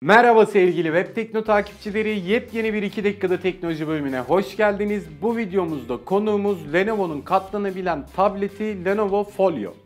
Merhaba sevgili Web Tekno takipçileri. Yepyeni bir 2 dakikada teknoloji bölümüne hoş geldiniz. Bu videomuzda konuğumuz Lenovo'nun katlanabilen tableti Lenovo Folio.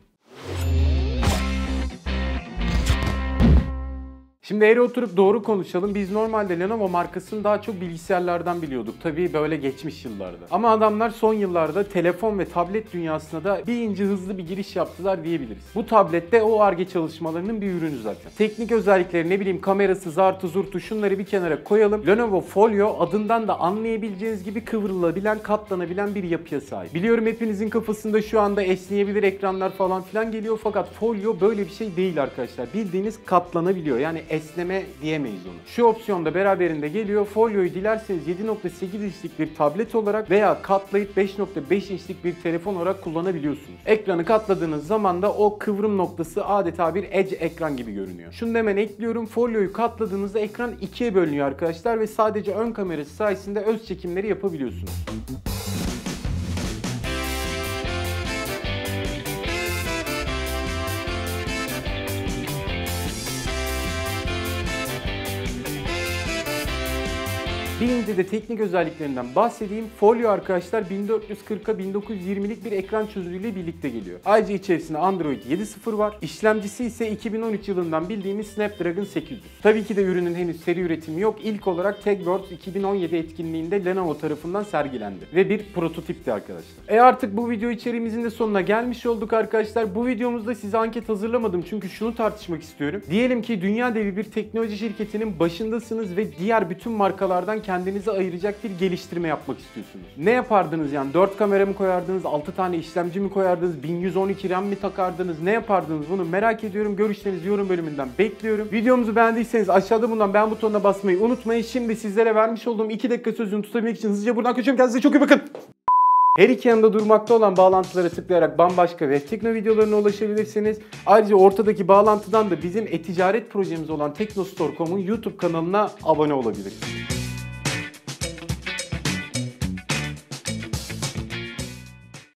Şimdi eğri oturup doğru konuşalım. Biz normalde Lenovo markasını daha çok bilgisayarlardan biliyorduk. Tabii böyle geçmiş yıllarda. Ama adamlar son yıllarda telefon ve tablet dünyasına da bir ince hızlı bir giriş yaptılar diyebiliriz. Bu tablette o ARGE çalışmalarının bir ürünü zaten. Teknik özellikleri ne bileyim kamerası, zartı, zurtu şunları bir kenara koyalım. Lenovo Folio adından da anlayabileceğiniz gibi kıvrılabilen, katlanabilen bir yapıya sahip. Biliyorum hepinizin kafasında şu anda esneyebilir ekranlar falan filan geliyor fakat Folio böyle bir şey değil arkadaşlar. Bildiğiniz katlanabiliyor. Yani esneme diyemeyiz onu. Şu opsiyon da beraberinde geliyor. Folyoyu dilerseniz 7.8 inçlik bir tablet olarak veya katlayıp 5.5 inçlik bir telefon olarak kullanabiliyorsunuz. Ekranı katladığınız zaman da o kıvrım noktası adeta bir edge ekran gibi görünüyor. Şunu hemen ekliyorum. Folyoyu katladığınızda ekran ikiye bölünüyor arkadaşlar ve sadece ön kamerası sayesinde öz çekimleri yapabiliyorsunuz. Birinci de teknik özelliklerinden bahsedeyim. Folio arkadaşlar 1440'a 1920'lik bir ekran çözünürlüğüyle birlikte geliyor. Ayrıca içerisinde Android 7.0 var. İşlemcisi ise 2013 yılından bildiğimiz Snapdragon 800. Tabii ki de ürünün henüz seri üretimi yok. İlk olarak TechWorld 2017 etkinliğinde Lenovo tarafından sergilendi. Ve bir prototipti arkadaşlar. E artık bu video içeriğimizin de sonuna gelmiş olduk arkadaşlar. Bu videomuzda size anket hazırlamadım çünkü şunu tartışmak istiyorum. Diyelim ki dünya devi bir teknoloji şirketinin başındasınız ve diğer bütün markalardan kendinize ayıracak bir geliştirme yapmak istiyorsunuz. Ne yapardınız yani? 4 kamera mı koyardınız? 6 tane işlemci mi koyardınız? 1112 RAM mi takardınız? Ne yapardınız? Bunu merak ediyorum. Görüşlerinizi yorum bölümünden bekliyorum. Videomuzu beğendiyseniz aşağıda bulunan beğen butonuna basmayı unutmayın. Şimdi sizlere vermiş olduğum 2 dakika sözünü tutabilmek için hızlıca buradan kaçıyorum. Kendinize çok iyi bakın. Her iki yanında durmakta olan bağlantılara tıklayarak bambaşka web tekno videolarına ulaşabilirsiniz. Ayrıca ortadaki bağlantıdan da bizim e-ticaret projemiz olan teknostore.com'un YouTube kanalına abone olabilirsiniz.